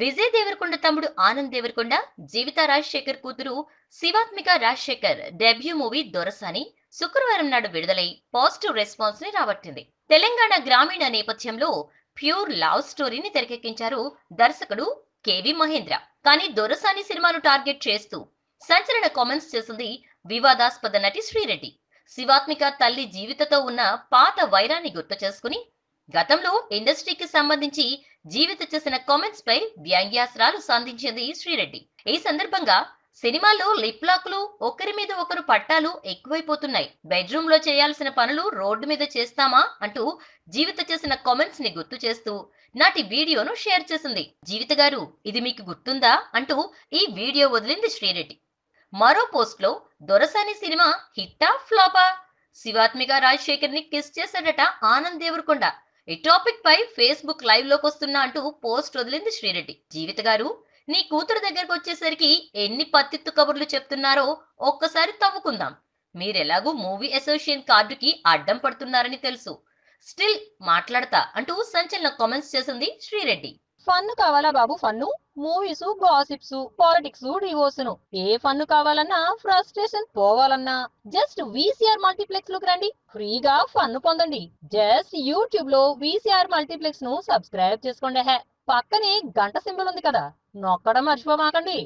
విజయ్ దేవరకొండ తమ్ముడు ఆనంద్ దేవరకొండ జీవిత రాజశేఖర్ కూతురు Shivathmika Rajasekhar debut movie Dorasani శుక్రవారం నాడు విడుదలై పాజిటివ్ రెస్పాన్స్ని రాబట్టింది. తెలంగాణ గ్రామీణ నేపథ్యంలో ప్యూర్ లవ్ స్టోరీని తెరకెక్కించారు దర్శకుడు కేవి మహేంద్ర. కానీ దొరసాని సినిమాను టార్గెట్ చేస్తూ సంచలన కామెంట్స్ చేసింది వివాదాస్పద నటి శ్రీరెడ్డి. శివాత్మిక తల్లి జీవితతో ఉన్న పాత వైరాన్ని గుర్తు చేసుకుని గతంలో ఇండస్ట్రీకి సంబంధించి జీవిత చేసిన కామెంట్స్ పై వ్యంగ్యాస్త్రాలు సంధించింది శ్రీరెడ్డి. ఈ సందర్భంగా సినిమాల్లో లిప్ లాక్లు ఒకరి మీద ఒకరు పట్టాలు ఎక్కువైపోతున్నాయి. బెడ్రూమ్లో చేయాల్సిన పనులు రోడ్డు మీద చేస్తామా అంటూ జీవిత చేసిన కామెంట్స్ని గుర్తు చేస్తూ నాటి వీడియోను షేర్ చేసింది. జీవిత గారు ఇది మీకు గుర్తుందా అంటూ ఈ వీడియో వదిలింది శ్రీరెడ్డి. మరో పోస్ట్లో దొరసాని సినిమా హిట్టా ఫ్లాపా? శివాత్మిక రాజశేఖర్ని కిస్ చేశాడట ఆనంద్ దేవరకొండ. ఈ టాపిక్ పై ఫేస్బుక్ లైవ్లోకి వస్తున్నా అంటూ పోస్ట్ వదిలింది శ్రీరెడ్డి. జీవిత గారు నీ కూతురు దగ్గరకు వచ్చేసరికి ఎన్ని పత్తిత్తు కబుర్లు చెప్తున్నారో ఒక్కసారి తవ్వుకుందాం. మీరెలాగూ మూవీ అసోసియేషన్ కార్డుకి అడ్డం పడుతున్నారని తెలుసు. స్టిల్ మాట్లాడతా అంటూ సంచలన కామెంట్స్ చేసింది శ్రీరెడ్డి. ఫన్ను కావాలా బాబు fun? Movies gossips politics divorce ఏ ఫన్ కావాలన్నా ఫ్రస్ట్రేషన్ పోవాలన్నా జస్ట్ వీసీఆర్ మల్టీప్లెక్స్లోకి రండి. ఫ్రీగా ఫన్ పొందండి. జస్ట్ యూట్యూబ్లో వీసీఆర్ మల్టీప్లెక్స్ను సబ్స్క్రైబ్ చేసుకోండి. హే పక్కనే గంట సింబల్ ఉంది కదా నొక్కడం మర్చిపోమాకండి.